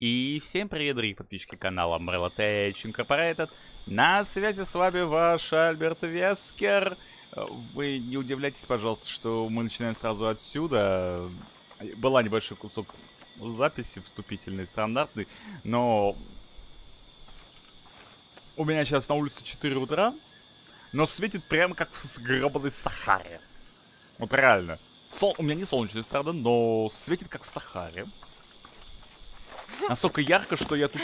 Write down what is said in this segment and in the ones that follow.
И всем привет, дорогие подписчики канала Umbrella Tech Incorporated. На связи с вами ваш Альберт Вескер. Вы не удивляйтесь, пожалуйста, что мы начинаем сразу отсюда. Была небольшой кусок записи вступительной, стандартной, но у меня сейчас на улице 4 утра, но светит прямо как в гробаной Сахаре. Вот реально. Сол... У меня не солнечная сторона, но светит как в Сахаре. Настолько ярко, что я тут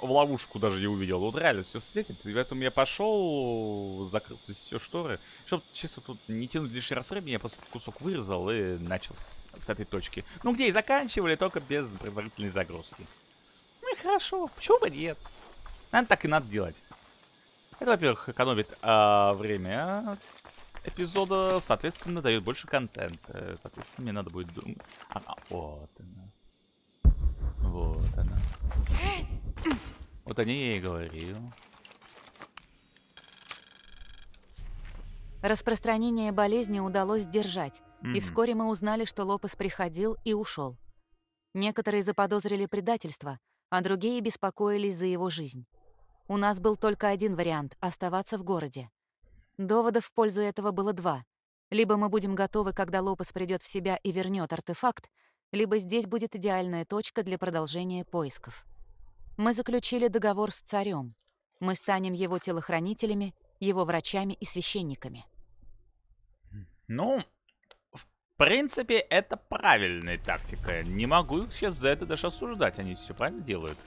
в ловушку даже не увидел. Вот реально все светит. И поэтому я пошел, закрыл все шторы. Чтобы чисто тут не тянуть лишний раз времени, я просто кусок вырезал и начал с, с этой точки. Ну, где и заканчивали, только без предварительной загрузки. Ну и хорошо, почему бы нет? Наверное, так и надо делать. Это, во-первых, экономит а, время эпизода, соответственно, дает больше контента. Соответственно, мне надо будет думать... А, вот она. Вот она. Вот о ней я и говорил. Распространение болезни удалось сдержать, mm -hmm. и вскоре мы узнали, что Лопес приходил и ушел. Некоторые заподозрили предательство, а другие беспокоились за его жизнь. У нас был только один вариант — оставаться в городе. Доводов в пользу этого было два. Либо мы будем готовы, когда Лопес придет в себя и вернет артефакт, либо здесь будет идеальная точка для продолжения поисков. Мы заключили договор с царем. Мы станем его телохранителями, его врачами и священниками. Ну, в принципе, это правильная тактика. Не могу их сейчас за это даже осуждать. Они все правильно делают.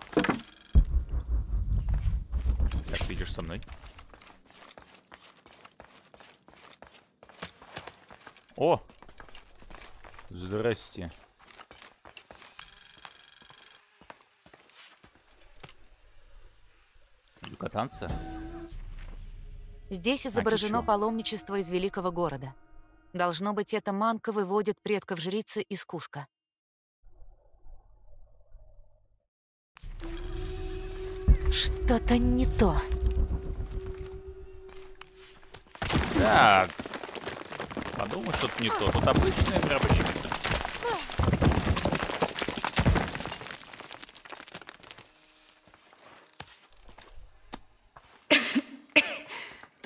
Как видишь со мной. О! Здрасте. Юкатанца? Здесь изображено а паломничество из великого города. Должно быть, эта манка выводит предков жрицы из Куска. Что-то не то. Так. Подумай, что-то не то. Тут обычная гробница.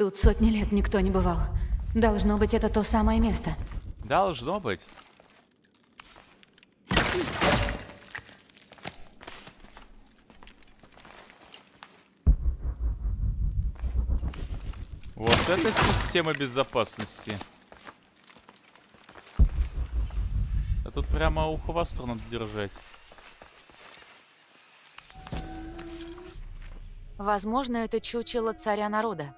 Тут сотни лет никто не бывал. Должно быть, это то самое место. Должно быть. Вот это система безопасности. А тут прямо у хвоста надо держать. Возможно, это чучело царя народа.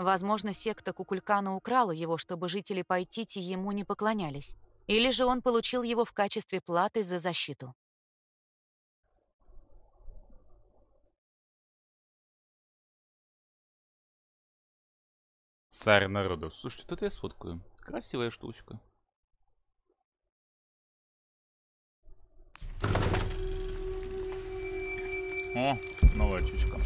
Возможно, секта Кукулькана украла его, чтобы жители Пайтити ему не поклонялись. Или же он получил его в качестве платы за защиту. Царь народов. Слушай, тут я сфоткаю. Красивая штучка. О, новая чучка.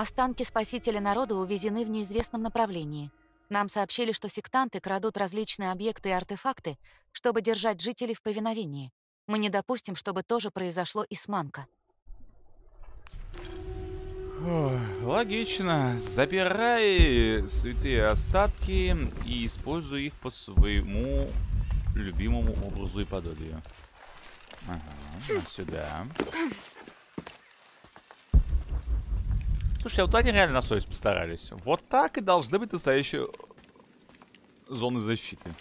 Останки спасителя народа увезены в неизвестном направлении. Нам сообщили, что сектанты крадут различные объекты и артефакты, чтобы держать жителей в повиновении. Мы не допустим, чтобы тоже произошло и с Манко. Логично. Забирай святые остатки и используй их по своему любимому образу и подобию. Ага, сюда. Слушай, а вот они реально на совесть постарались. Вот так и должны быть настоящие зоны защиты.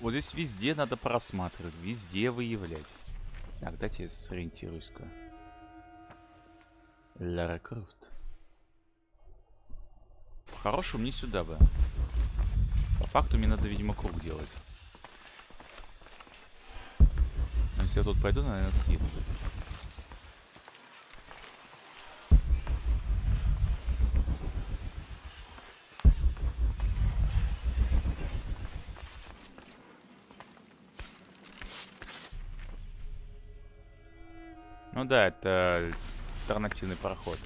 Вот здесь везде надо просматривать, везде выявлять. Так, дайте я сориентируюсь-ка. Лара Крофт. По-хорошему мне сюда бы. По факту мне надо, видимо, круг делать. Если я тут пойду, наверное, съеду. Да, это альтернативный проход.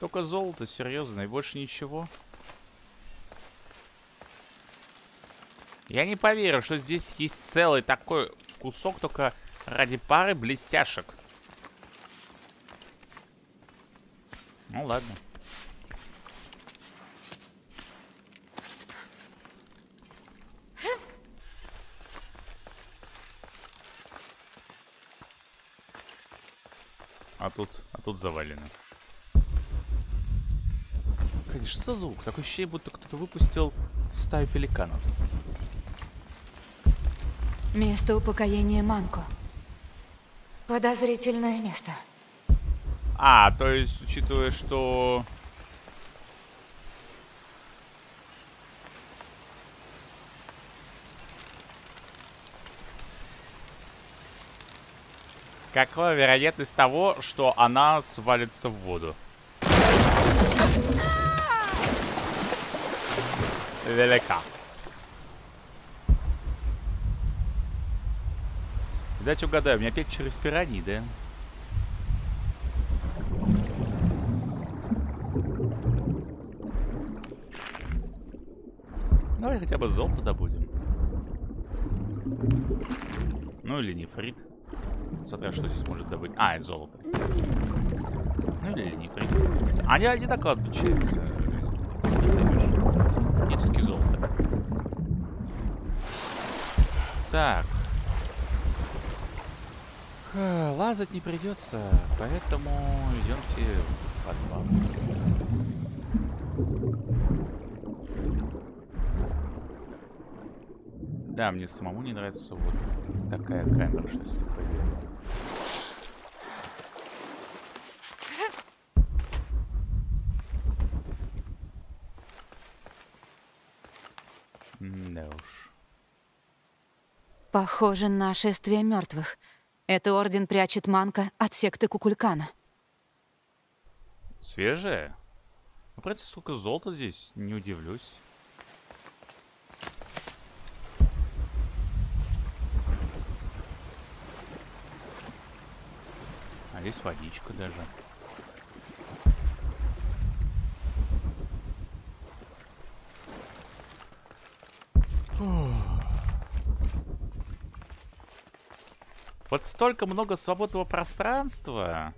Только золото, серьезно, и больше ничего. Я не поверю, что здесь есть целый такой кусок только ради пары блестяшек. Ну ладно. А тут, а тут завалено. Кстати, что за звук? Такое ощущение, будто кто-то выпустил стаю пеликанов. Место упокоения Манко. Подозрительное место. А, то есть, учитывая, что... Какова вероятность того, что она свалится в воду? Велика. Дайте угадаю, у меня опять через пираньи, да? Давай хотя бы золото добудем. Ну или нефрит. Смотря что здесь может добыть. А, это золото. Ну или нефрит. Они одинаково отличаются. Не поймешь. Нет, все-таки золото. Так. Лазать не придется, поэтому идемте в подвал. Да, мне самому не нравится вот такая камера, что если поверю. Да уж. Похоже на шествие мертвых. Это орден прячет Манка от секты Кукулькана. Свежая? Ну, сколько золота здесь, не удивлюсь. А здесь водичка даже. Вот столько много свободного пространства,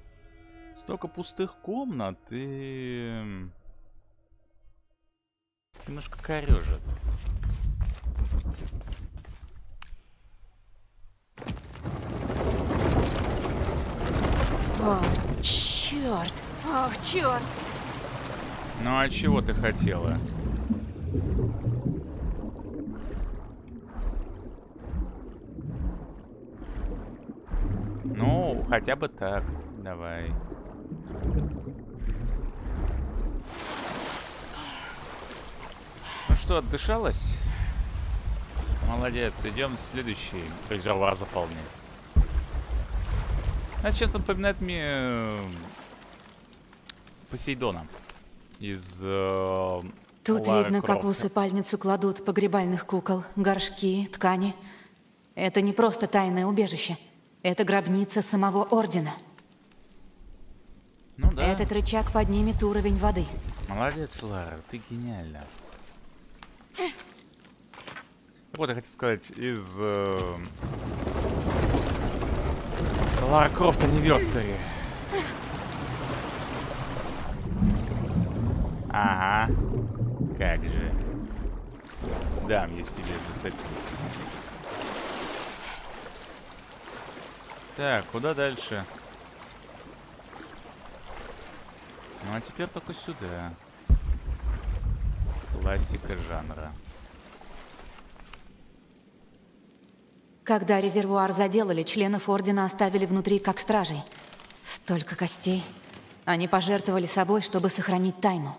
столько пустых комнат и... Немножко корежит. О, черт! О, черт! Ну а чего ты хотела? Ну, хотя бы так. Давай. Ну что, отдышалась? Молодец, идем следующий резервуар заполнять. Значит, чем-то напоминает мне э, Посейдона из э, Тут Лары видно, как в Крофт. усыпальницу кладут погребальных кукол, горшки, ткани. Это не просто тайное убежище. Это гробница самого Ордена. Ну да. Этот рычаг поднимет уровень воды. Молодец, Лара, ты гениальна. Вот я хотел сказать, из э, Лара Крофт Anniversary. Ага. Как же. Дам я себе затопить. Так, куда дальше? Ну а теперь только сюда. Классика жанра. Когда резервуар заделали, членов Ордена оставили внутри как стражей. Столько костей. Они пожертвовали собой, чтобы сохранить тайну.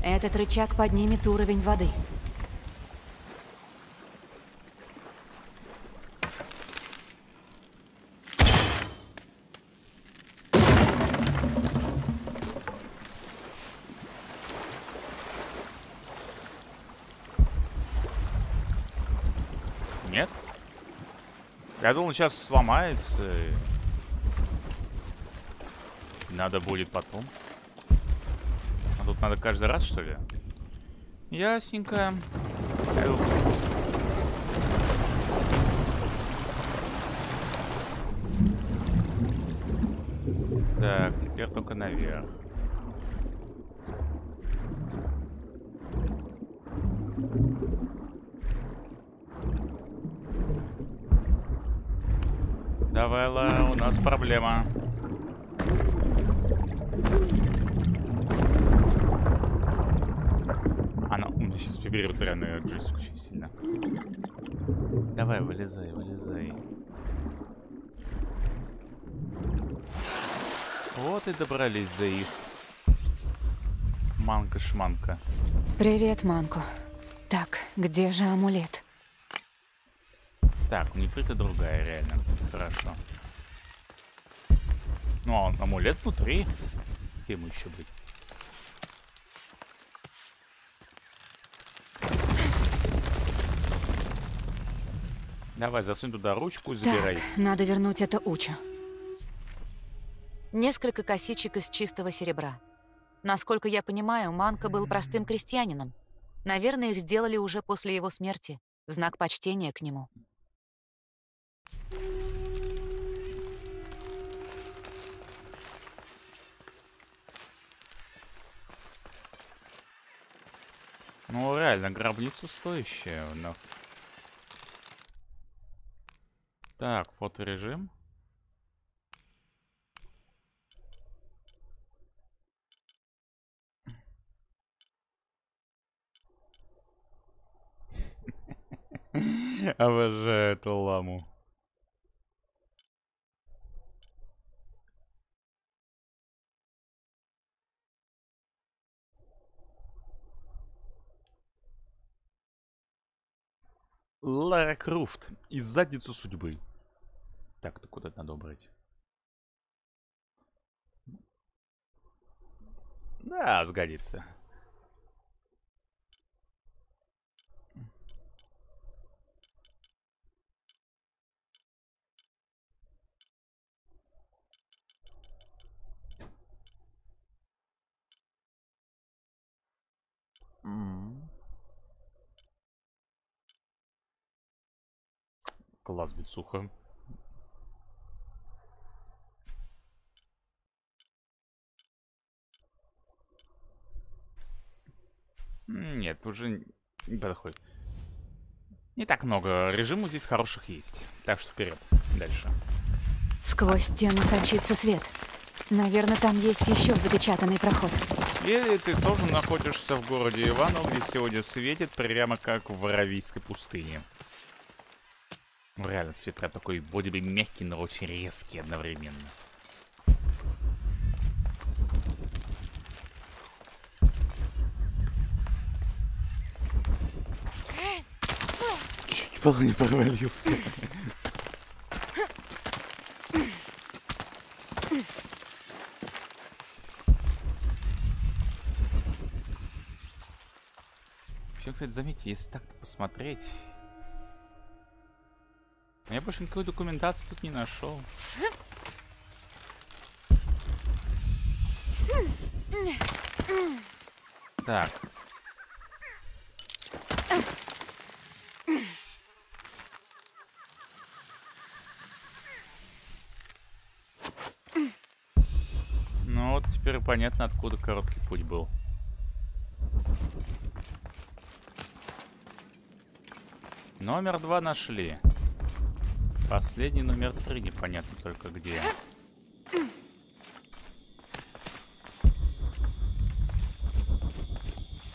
Этот рычаг поднимет уровень воды. Нет? Я думал, сейчас сломается. Надо будет потом. А тут надо каждый раз, что ли? Ясненько. Так, теперь только наверх. Давай, Ла, у нас проблема. Она у меня сейчас вибрирует реально джойстик очень сильно. Давай, вылезай, вылезай. Вот и добрались до их. Манка-шманка. Привет, Манко. Так, где же амулет? Так, у нефрита другая, реально. Хорошо. Ну, а амулет внутри. Кем еще быть? Давай, засунь туда ручку и забирай. Так, надо вернуть это Учу. Несколько косичек из чистого серебра. Насколько я понимаю, Манка был простым крестьянином. Наверное, их сделали уже после его смерти, в знак почтения к нему. Ну, реально, гробница стоящая. Но... Так, фоторежим. Обожаю эту ламу. Лара Крофт из задницу судьбы. Так, то куда надо убрать? Да, сгодится. Класс бицуха. Нет, уже не подходит. Не так много режимов здесь хороших есть. Так что вперед. Дальше. Сквозь стену сочится свет. Наверное, там есть еще запечатанный проход. И ты тоже находишься в городе Иванов, где сегодня светит прямо как в Аравийской пустыне. Ну, реально, свет прям такой вроде бы мягкий, но очень резкий одновременно. Чуть было не провалился. Еще, кстати, заметьте, если так-то посмотреть, я больше никакой документации тут не нашел. Так. Ну вот теперь понятно, откуда короткий путь был. Номер два нашли. Последний номер три непонятно только где.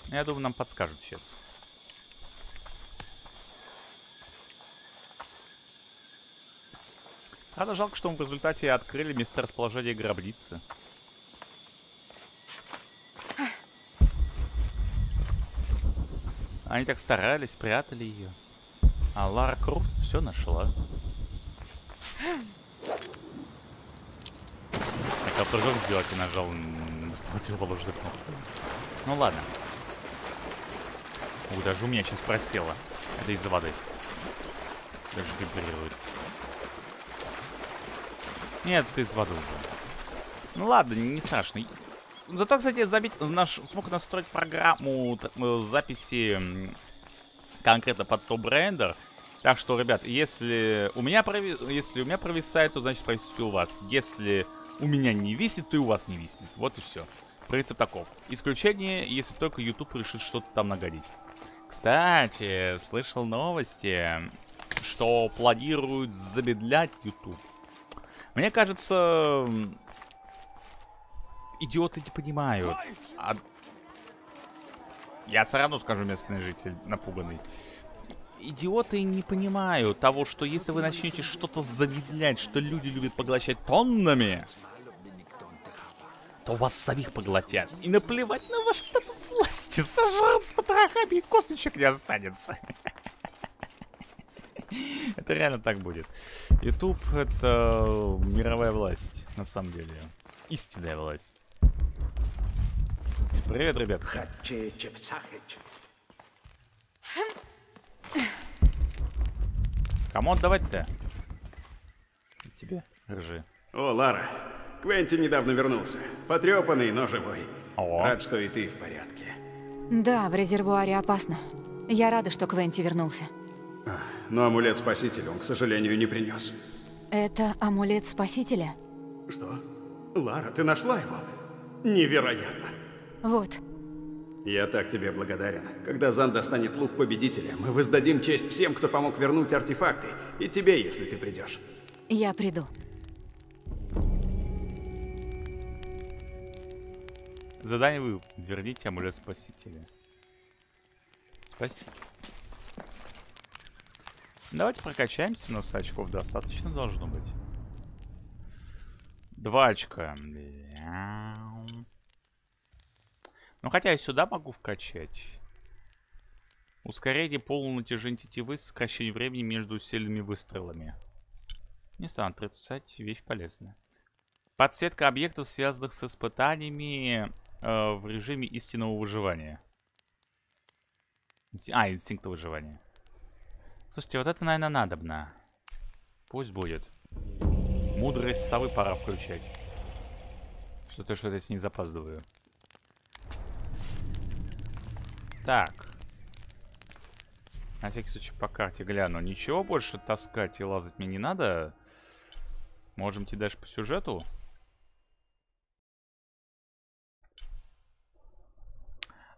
Я думаю, нам подскажут сейчас. Правда, жалко, что мы в результате открыли место расположения гробницы. Они так старались, прятали ее. А Лара Круфт все нашла. Хотел прыжок сделать и нажал противоположную кнопку. Ну ладно. Ух, даже у меня сейчас просело. Это из-за воды. Даже вибрирует. Нет, ты из воды Ну ладно, не страшно. Зато, кстати, забить, наш, смог настроить программу э, записи конкретно под топ-брендер. Так что, ребят, если у меня прови... если у меня провисает, то значит провисит у вас. Если у меня не висит, то и у вас не висит. Вот и все. Принцип таков. Исключение, если только YouTube решит что-то там нагодить. Кстати, слышал новости, что планируют замедлять YouTube. Мне кажется, идиоты не понимают. А... Я все равно скажу местный житель, напуганный. Идиоты не понимают того, что если вы начнете что-то замедлять, что люди любят поглощать тоннами, то вас самих поглотят. И наплевать на ваш статус власти. Сожрут с потрохами и косточек не останется. Это реально так будет. YouTube это мировая власть, на самом деле. Истинная власть. Привет, ребят. Кому отдавать-то? Тебе, ржи. О, Лара, Квенти недавно вернулся. Потрепанный, но живой. О. Рад, что и ты в порядке. Да, в резервуаре опасно. Я рада, что Квенти вернулся. Но амулет Спасителя он, к сожалению, не принес. Это амулет Спасителя? Что? Лара, ты нашла его? Невероятно. Вот. Я так тебе благодарен. Когда Занда станет лук победителя, мы воздадим честь всем, кто помог вернуть артефакты. И тебе, если ты придешь. Я приду. Задание вы. Верните амулет спасителя. Спасибо. Давайте прокачаемся. У нас очков достаточно должно быть. Два очка. Ну, хотя я сюда могу вкачать. Ускорение полного натяжения тетивы, сокращение времени между усиленными выстрелами. Не стану отрицать, вещь полезная. Подсветка объектов, связанных с испытаниями э, в режиме истинного выживания. А, инстинкта выживания. Слушайте, вот это, наверное, надобно. Пусть будет. Мудрость совы пора включать. Что-то что-то с ней запаздываю. Так. На всякий случай по карте гляну. Ничего больше таскать и лазать мне не надо. Можем идти дальше по сюжету.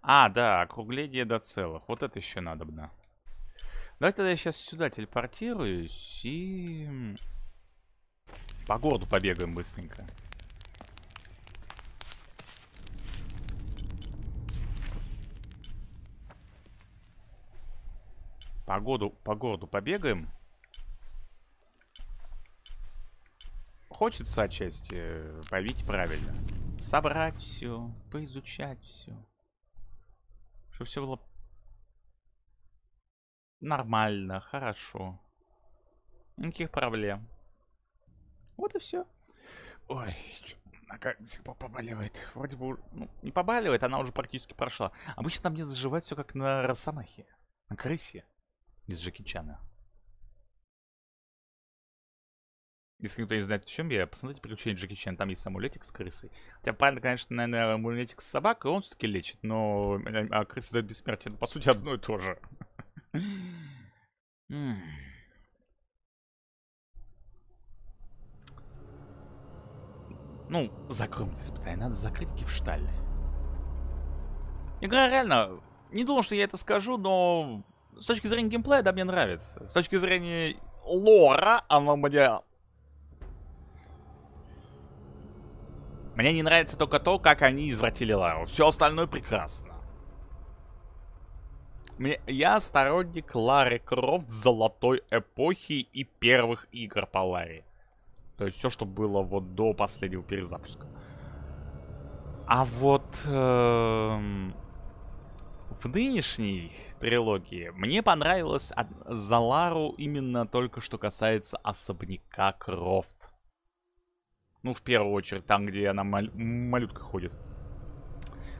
А, да, округление до целых. Вот это еще надобно. Давайте тогда я сейчас сюда телепортируюсь и... По городу побегаем быстренько. По городу, по городу побегаем. Хочется отчасти, э, поймите правильно. Собрать все, поизучать все. Чтобы все было нормально, хорошо. Никаких проблем. Вот и все. Ой, нога до сих пор побаливает. Вроде бы, ну, не побаливает, она уже практически прошла. Обычно мне заживает все как на Росомахе. На крысе. Из Джеки Чана. Если кто не знает, о чем я, посмотрите приключения Джеки Чан, там есть амулетик с крысой. Хотя правильно, конечно, наверное, амулетик с собакой, он все-таки лечит, но а крыса дает бессмертие. Это, по сути, одно и то же. Ну, закроем это испытание. Надо закрыть Кипшталь. Игра реально... Не думал, что я это скажу, но... С точки зрения геймплея, да, мне нравится. С точки зрения лора, она мне... Мне не нравится только то, как они извратили Лару. Все остальное прекрасно. Мне, я сторонник Ларри Крофт золотой эпохи и первых игр по Ларри. То есть все, что было вот до последнего перезапуска. А вот э, в нынешней трилогии мне понравилось от, за Лару именно только что касается особняка Крофт. Ну, в первую очередь, там, где она мал малютка ходит.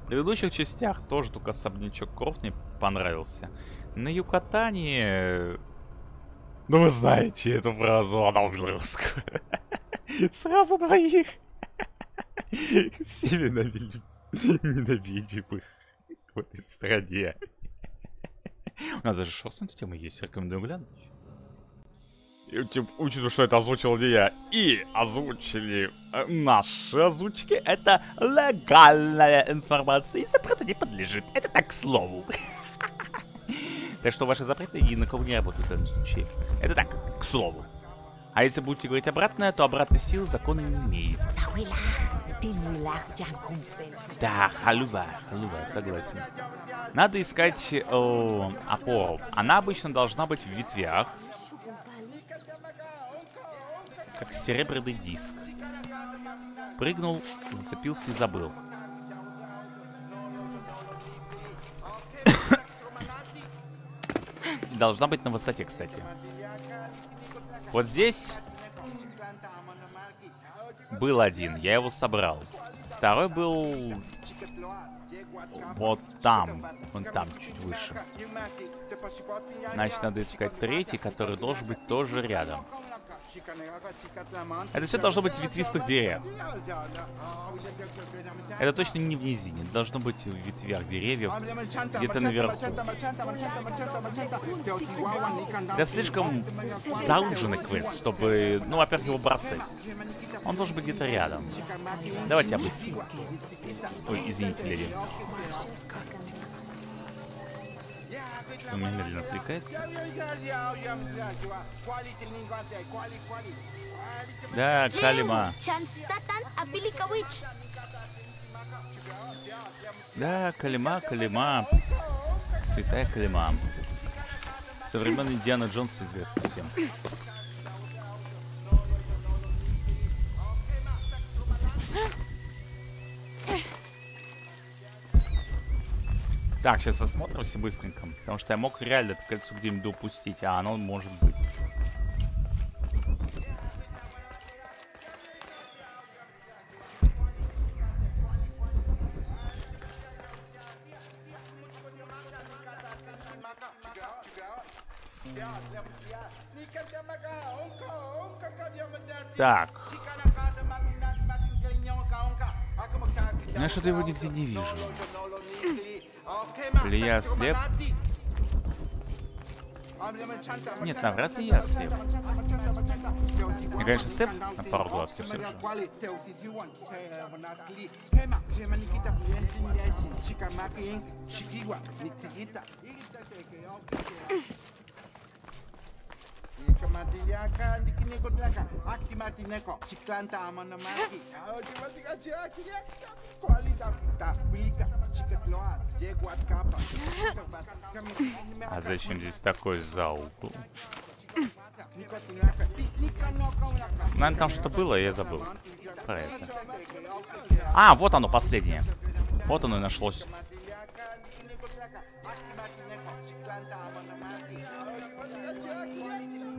В предыдущих частях тоже только особнячок Крофт мне понравился. На Юкатане Ну вы знаете эту фразу, она уже русская. Сразу двоих. Все ненавидимых в этой стране. У нас даже шорт на эту тему есть, рекомендую глянуть. Учитывая, что это озвучил не я, и озвучили э, наши озвучки, это легальная информация, и запрету не подлежит. Это так к слову. Так что ваши запреты ни на кого не работают в этом случае. Это так, к слову. А если будете говорить обратное, то обратной силы закона не имеет. Да, халюба, халюба, согласен. Надо искать э, опору. Она обычно должна быть в ветвях. Как серебряный диск. Прыгнул, зацепился и забыл. Должна быть на высоте, кстати. Вот здесь был один, я его собрал. Второй был вот там, вон там, чуть выше. Значит, надо искать третий, который должен быть тоже рядом. Это все должно быть в ветвистых деревьях. Это точно не в низине. Должно быть в ветвях деревьев. Где-то наверху. Это слишком зауженный квест, чтобы, ну, во-первых, его бросать. Он должен быть где-то рядом. Давайте я быстрее. Ой, извините, леди. Он медленно отвлекается. Да, Калима. Да, Калима, Калима. Святая Калима. Современный Диана Джонс известный всем. Так, сейчас осмотримся быстренько. Потому что я мог реально это кольцо где-нибудь упустить, а оно может быть. Так. Я что-то его нигде не вижу. Или я слеп? Нет, навряд ли я слеп. Я, конечно, слеп на пару глаз, но все же. А зачем здесь такой зал? Наверное, там что-то было, я забыл. Про это. А, вот оно, последнее. Вот оно и нашлось.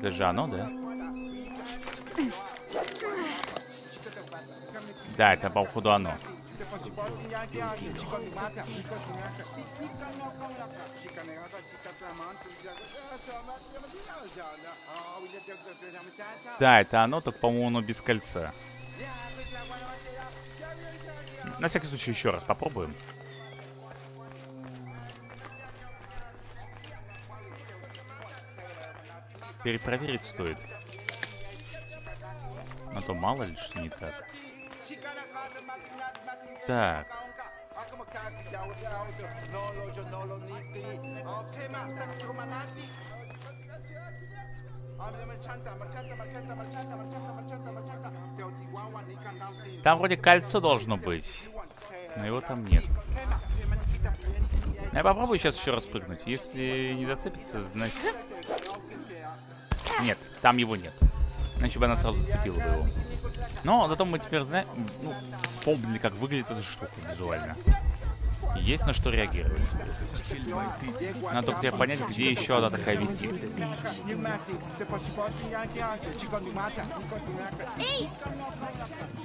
Даже оно, да? Да, это походу оно. Да, это оно, только, по-моему, без кольца. На всякий случай еще раз попробуем. Перепроверить стоит. А то мало ли что не так. Так. Там вроде кольцо должно быть. Но его там нет. Я попробую сейчас еще раз прыгнуть. Если не зацепится, значит... Нет, там его нет. Иначе бы она сразу зацепила бы его. Но зато мы теперь знаем, ну, вспомнили, как выглядит эта штука визуально. Есть на что реагировать. Надо только понять, где еще одна такая висит.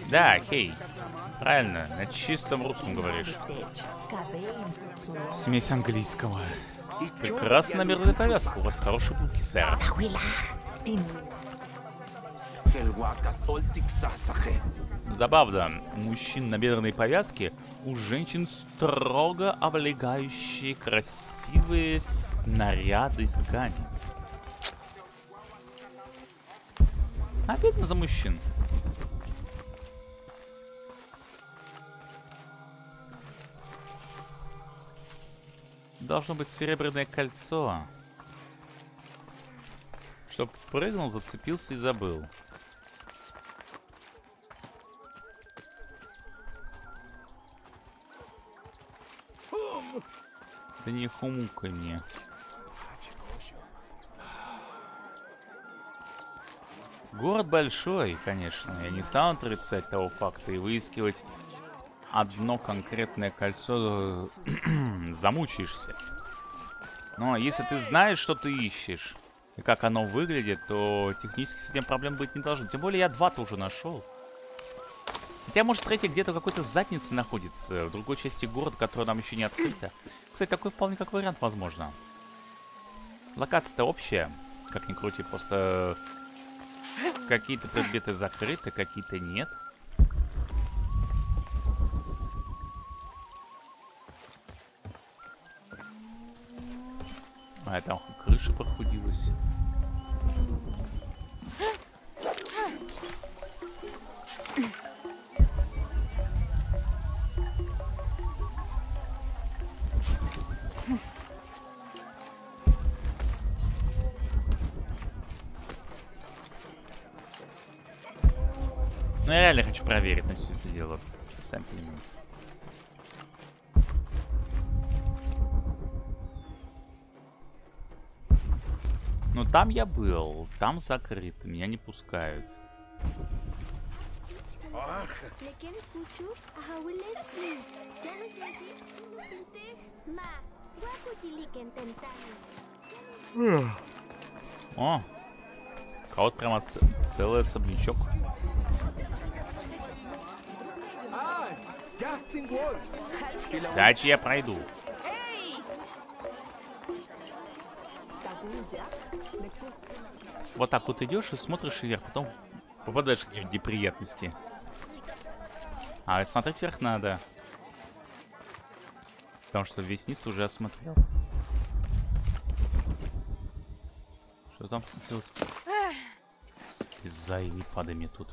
Да, хей. Правильно, на чистом русском говоришь. Смесь английского. Прекрасно намеренная повязка. У вас хорошие булки, сэр. Забавно, мужчин набедренные повязки, у женщин строго облегающие красивые наряды из ткани. Обидно за мужчин. Должно быть серебряное кольцо. Чтоб прыгнул, зацепился и забыл. Да не хумукай мне. Город большой, конечно. Я не стану отрицать того факта и выискивать одно конкретное кольцо. Замучаешься. Но если ты знаешь, что ты ищешь, и как оно выглядит, то технически с этим проблем быть не должно. Тем более я два-то уже нашел. Хотя, может, третья где-то какой-то заднице находится, в другой части города, которая нам еще не открыта. Кстати, такой вполне как вариант возможно. Локация-то общая, как ни крути, просто какие-то предметы закрыты, какие-то нет. А, там крыша прохудилась. Ну, я реально хочу проверить на все это дело. Сам понимаю. Там я был. Там закрыто. Меня не пускают. О! Кого-то прямо целый особнячок. Дальше я пройду. Вот так вот идешь и смотришь вверх, потом попадаешь в какие-нибудь неприятности. А смотреть вверх надо. Потому что весь низ уже осмотрел. Что там посмотрелось? Слезай, не падай мне тут.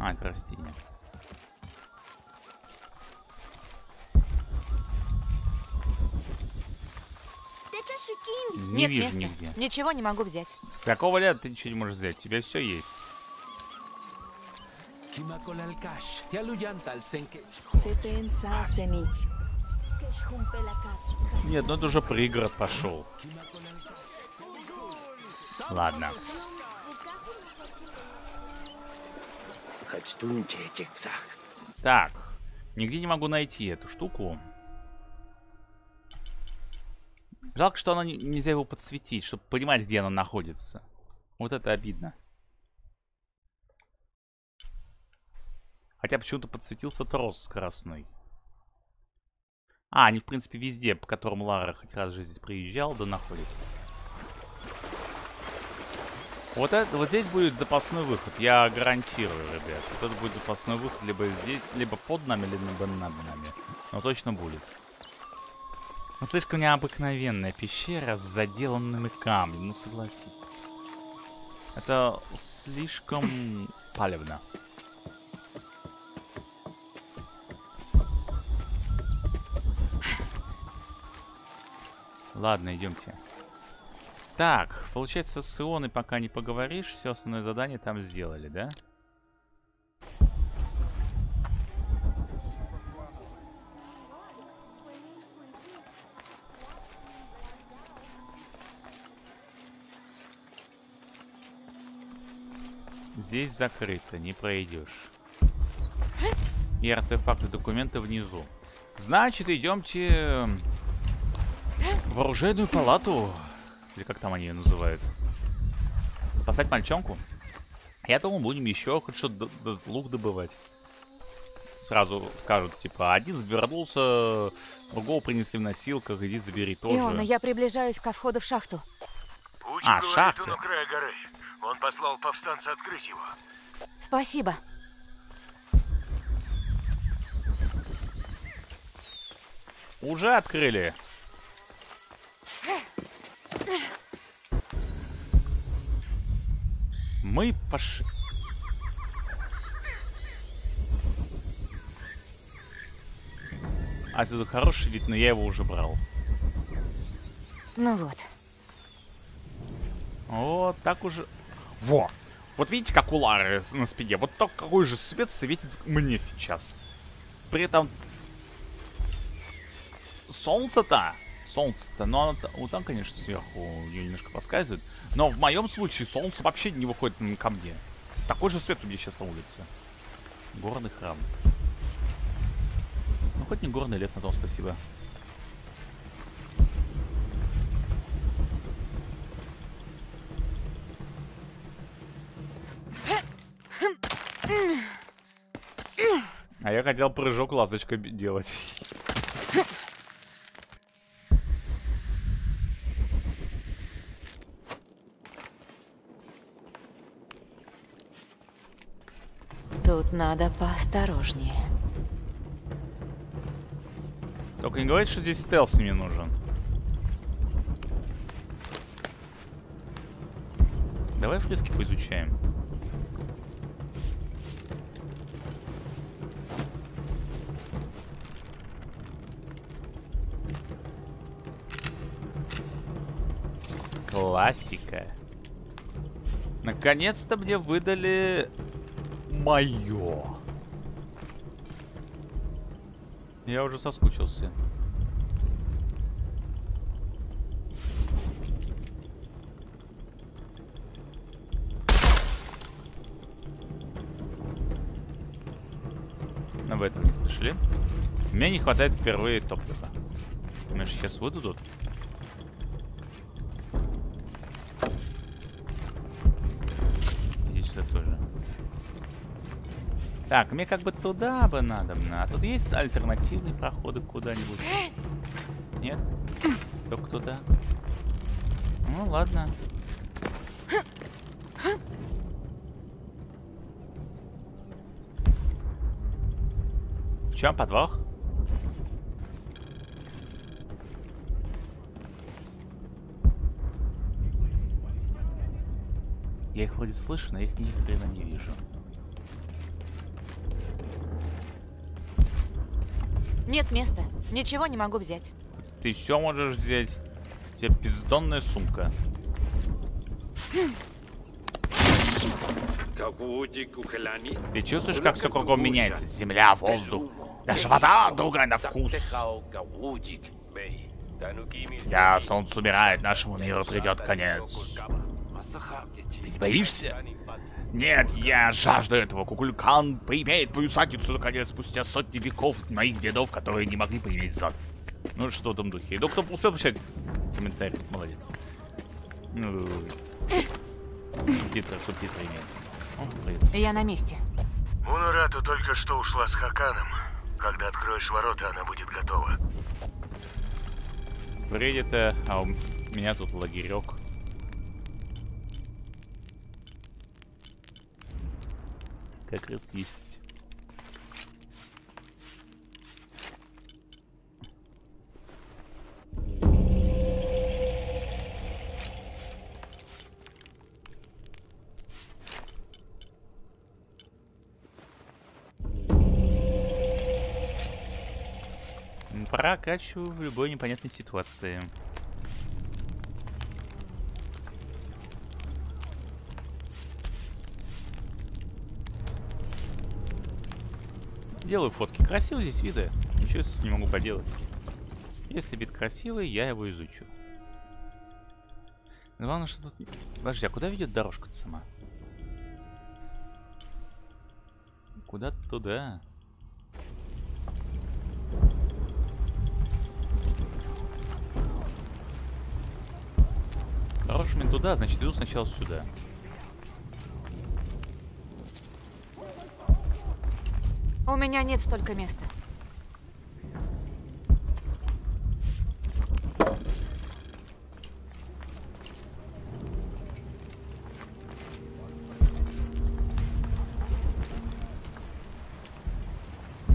А, это растение. Не Нет вижу места. нигде. Ничего не могу взять. С какого лета ты ничего не можешь взять? У тебя все есть. Нет, ну это уже пригород пошел. Ладно. Так. Нигде не могу найти эту штуку. Жалко, что оно не- нельзя его подсветить, чтобы понимать, где оно находится. Вот это обидно. Хотя почему-то подсветился трос скоростной. А, они, в принципе, везде, по которым Лара хоть раз же здесь приезжал, да находит. Вот, это, вот здесь будет запасной выход, я гарантирую, ребят. Вот это будет запасной выход либо здесь, либо под нами, либо над нами. Но точно будет. Но слишком необыкновенная пещера с заделанными камнями, ну согласитесь. Это слишком палевно. Ладно, идемте. Так, получается, с Ионой пока не поговоришь, все основное задание там сделали, да? Здесь закрыто, не пройдешь. И артефакты документы внизу. Значит, идемте в оружейную палату. Или как там они ее называют. Спасать мальчонку. Я думаю, будем еще хоть что-то лук добывать. Сразу скажут, типа, один свернулся, другого принесли в носилках, иди забери тоже. Иона, я приближаюсь ко входу в шахту. Учи А, говорит, шахты. он у края горы. Он послал повстанца открыть его. Спасибо. Уже открыли. Мы пошли. Отсюда хороший вид, но я его уже брал. Ну вот. Вот так уже. Во! Вот видите, как у Лары на спине? Вот так какой же свет светит мне сейчас. При этом... Солнце-то... Солнце-то, но оно вот там, конечно, сверху ее немножко подсказывает. Но в моем случае солнце вообще не выходит ко мне. Такой же свет у меня сейчас на улице. Горный храм. Ну, хоть не горный лев, на том спасибо. А я хотел прыжок ласточкой делать. Тут надо поосторожнее. Только не говорит, что здесь стелс мне нужен. Давай фриски поизучаем. Классика. Наконец-то мне выдали мое. Я уже соскучился. Но вы это не слышали? Мне не хватает впервые топлива. Мы же сейчас выдадут. Так, мне как бы туда бы надо. А тут есть альтернативные проходы куда-нибудь? Нет? Только туда. Ну, ладно. В чем подвох? Я их вроде слышу, но их ни хрена не вижу. Нет места. Ничего не могу взять. Ты все можешь взять. У тебя пиздонная сумка. Ты чувствуешь, как все кругом меняется? Земля, воздух, даже вода другая на вкус. Я солнце умирает, нашему миру придет конец. Ты не боишься? Нет, я жажду этого. Кукулькан поимеет мою задницу наконец спустя сотни веков моих дедов, которые не могли поиметь зад. Ну, что в этом духе. И кто успел почитать комментарий. Молодец. Ну, субтитры, субтитры имеются. Я на месте. Мунарату только что ушла с Хаканом. Когда откроешь ворота, она будет готова. Принято, а у меня тут лагерек. Как раз есть. Прокачиваю в любой непонятной ситуации. Делаю фотки. Красиво здесь виды. Ничего с не могу поделать. Если вид красивый, я его изучу. Главное, что тут... Подожди, а куда ведет дорожка-то сама? Куда туда? Хорошими туда, значит иду сначала сюда. У меня нет столько места.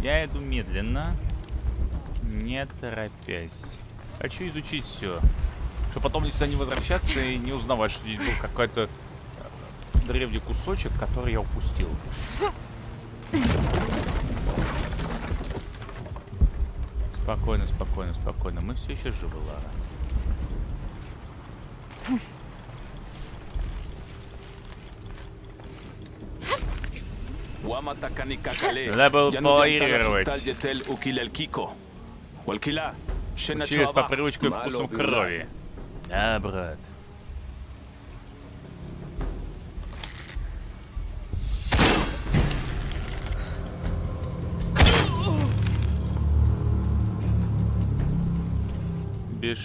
Я иду медленно, не торопясь. Хочу изучить все, чтобы потом сюда не возвращаться и не узнавать, что здесь был какой-то э, древний кусочек, который я упустил. Спокойно, спокойно, спокойно. Мы все еще живы, Лара. Было парировать. Через по привычку и вкусом крови. Да, брат.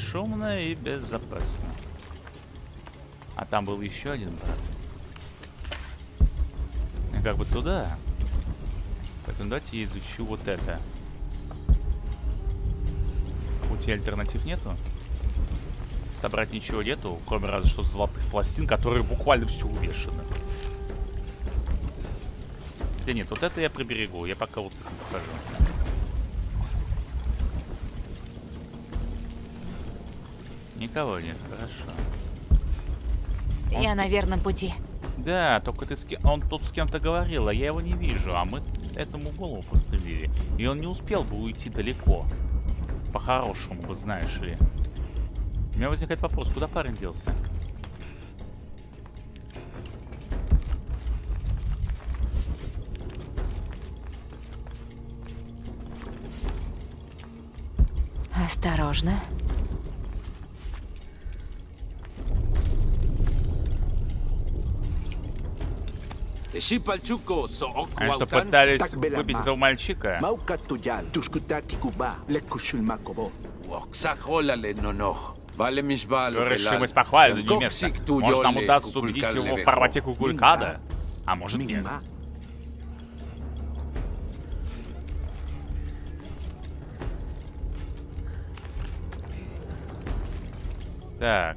Бесшумно и безопасно. А там был еще один брат. И как бы туда. Поэтому давайте я изучу вот это. Пути альтернатив нету. Собрать ничего нету, кроме разве что золотых пластин, которые буквально все увешаны. Хотя нет, вот это я приберегу, я пока вот с этим покажу. Никого нет, хорошо. Он Я с- на верном пути. Да, только ты с кем... Он тут с кем-то говорил, а я его не вижу, а мы этому голову пострелили. И он не успел бы уйти далеко. По-хорошему, вы знаешь ли. У меня возникает вопрос, куда парень делся? Осторожно. Они что, пытались выпить этого мальчика? Решимость похвальна, не место. Может, нам удастся убедить его в правоте Кукулькада? А может, нет. Так.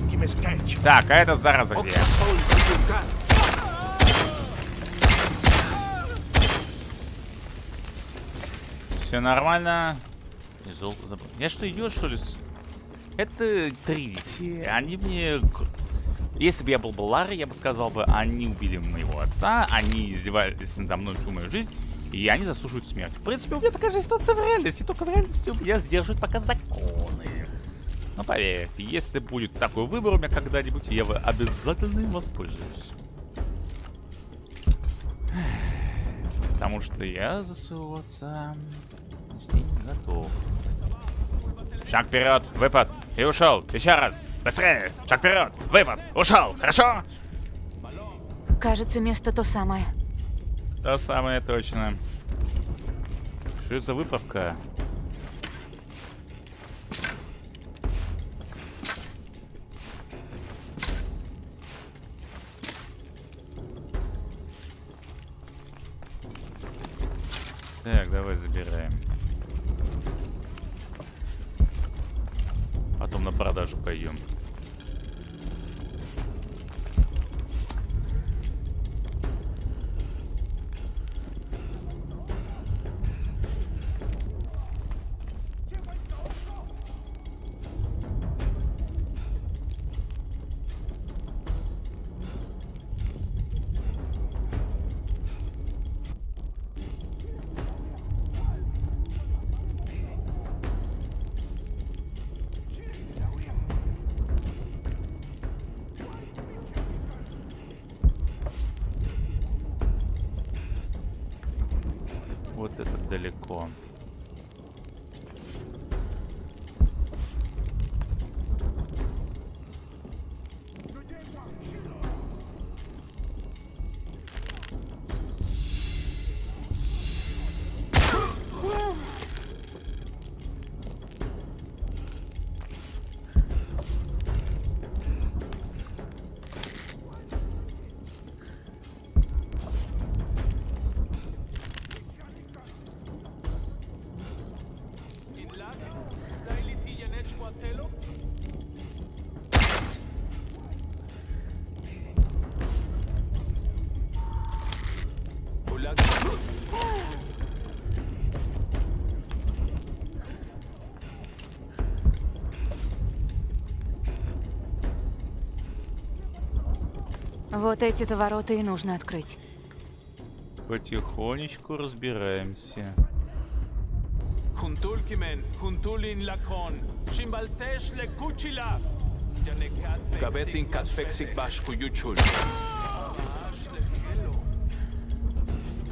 Так, а это зараза где? Все нормально. И золото забрал. Я что, идет что ли? Это Тринити. Они мне... Если бы я был бы я бы сказал бы, они убили моего отца, они издевались надо мной всю мою жизнь, и они заслуживают смерть. В принципе, у меня такая же ситуация в реальности, только в реальности у меня сдерживают пока законы. Поверьте, если будет такой выбор у меня когда-нибудь, я бы обязательно им воспользуюсь. Потому что я за своего отца мстить готов. Шаг вперед, выпад, и ушел. Еще раз, быстрее, шаг вперед, выпад, ушел, хорошо? Кажется, место то самое. То самое точно. Что за выправка? Так, давай забираем. Потом на продажу пойдем. Далеко. Вот эти-то ворота и нужно открыть. Потихонечку разбираемся. Gabetin katpeksik bashku yuchul.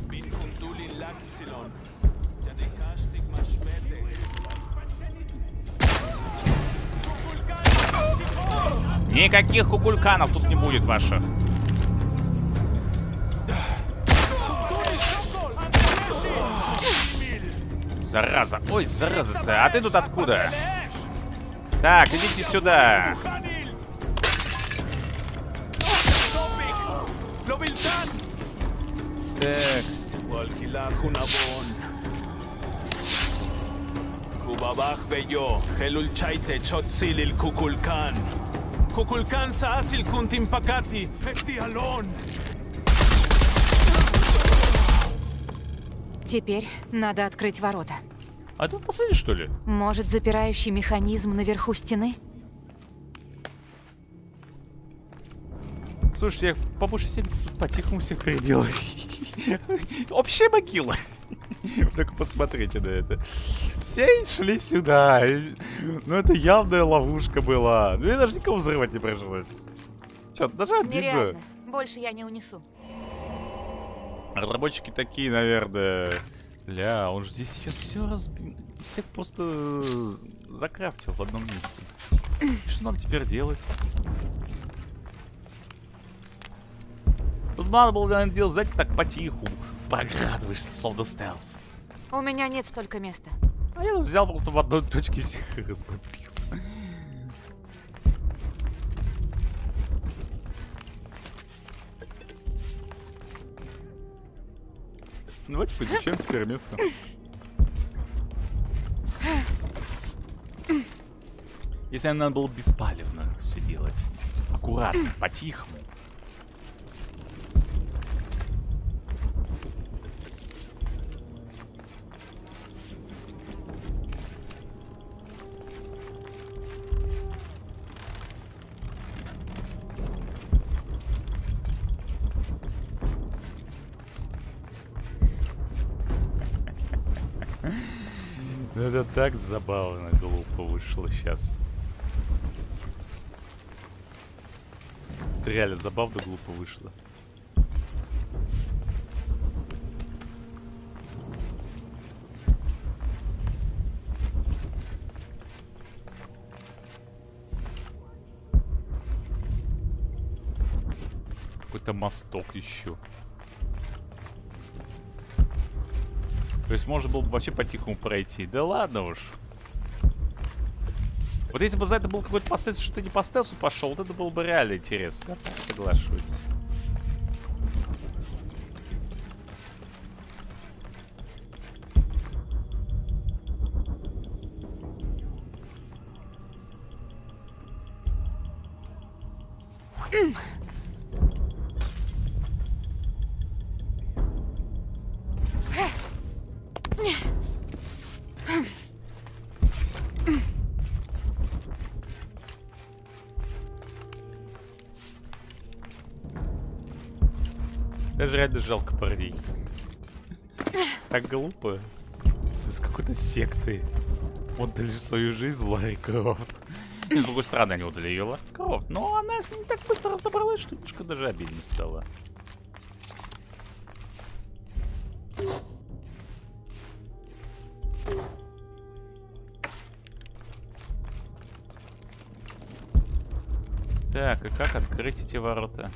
Bin Huntulin laksilon. Janekashtik mashpete. Никаких кукульканов тут не будет ваших. Зараза. Ой, зараза-то. А ты тут откуда? Так, идите сюда. Lobiltan! Так. Walkila hunabon. Kubabach beyo, Helul chaite chotzilil kukulkan. Kukulkan saasil kuntimpakati, ektialon. Теперь надо открыть ворота. А тут последний, что ли? Может, запирающий механизм наверху стены? Слушайте, я по большей степени тут по-тихому всех перебил. Общая могила. Так посмотрите на это. Все шли сюда. Ну, это явная ловушка была. Ну, и даже никого взрывать не пришлось. Чё, даже обидно. Нереально. Больше я не унесу. Разработчики такие, наверное. Ля, он же здесь сейчас все разби... Всех просто закрафтил в одном месте. Что нам теперь делать? Тут надо было, наверное, делать, знаете, так потиху. Проградываешься, словно стелс. У меня нет столько места. А я взял просто в одной точке всех разбомбил. Давайте поизучаем теперь место. Если нам надо было беспалевно все делать. Аккуратно, по-тихому. Ну, Это так забавно, глупо вышло сейчас. Это реально забавно, глупо вышло. Какой-то мосток еще. То есть можно было бы вообще по-тихому пройти. Да ладно уж. Вот если бы за это был какой-то последствие, что ты не по стелсу пошел, вот это было бы реально интересно. Соглашусь. Секты. Отдали свою жизнь Ларри Крофт. С другой стороны, они отдали ее Ларри Крофт. Но она с ним так быстро разобралась, что немножко даже обидно стало. Так, и как открыть эти ворота?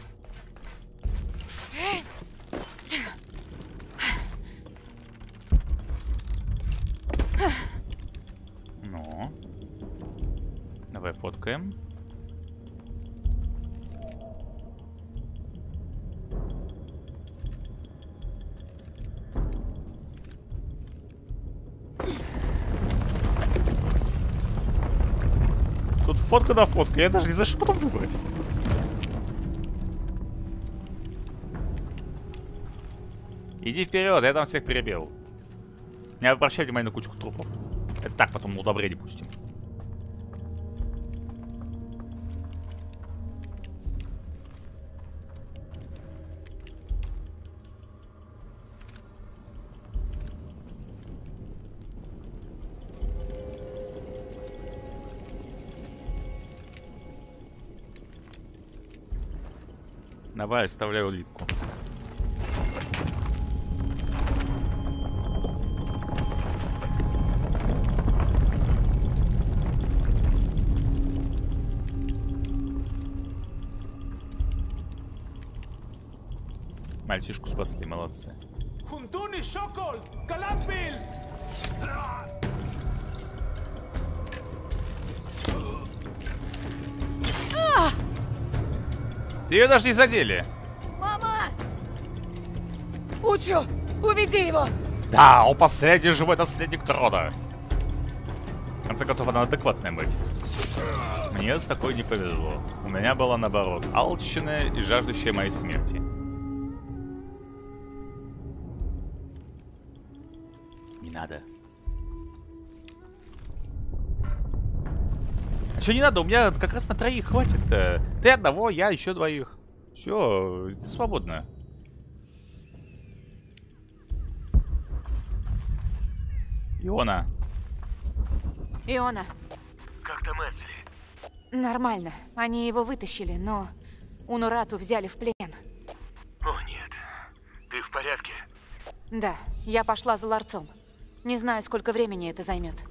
Фотка на фотку. Я даже не знаю, что потом выбрать. Иди вперед, я там всех перебил. Не обращай внимания на кучку трупов. Это так потом на удобрение пустим. Давай, оставляю улитку. Мальчишку спасли, молодцы. Huntuni Shokol! Galapil! Ее даже не задели. Мама! Учу! Уведи его! Да, он последний живой наследник трона. В конце концов, она адекватная быть. Мне с такой не повезло. У меня было наоборот. Алчная и жаждущая моей смерти. Не надо. Что не надо? У меня как раз на троих хватит-то. Ты одного, я еще двоих. Все, ты свободна. Иона. Иона, Как там Эцли? нормально. Они его вытащили, но Унурату взяли в плен. О, нет. Ты в порядке? Да, я пошла за ларцом. Не знаю, сколько времени это займет.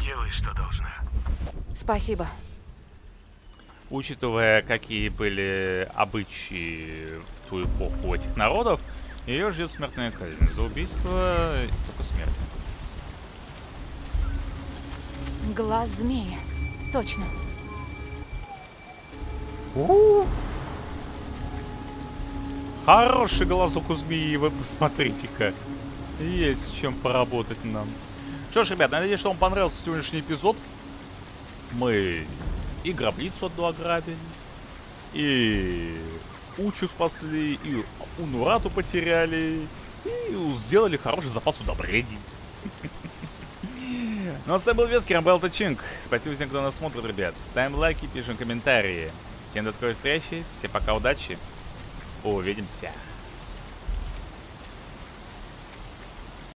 Делай, что должна. Спасибо. Учитывая, какие были обычаи в ту эпоху у этих народов, ее ждет смертная казнь. За убийство только смерть. Глаз змея. Точно. Хороший глазок у змеи, вы посмотрите-ка. Есть с чем поработать нам. Что ж, ребят, надеюсь, что вам понравился сегодняшний эпизод. Мы и гробницу одну ограбили, и Учу спасли, и Унурату потеряли, и сделали хороший запас удобрений. Ну а с вами был Веский, Рамбелта Чинг. Спасибо всем, кто нас смотрит, ребят. Ставим лайки, пишем комментарии. Всем до скорой встречи, всем пока, удачи. Увидимся.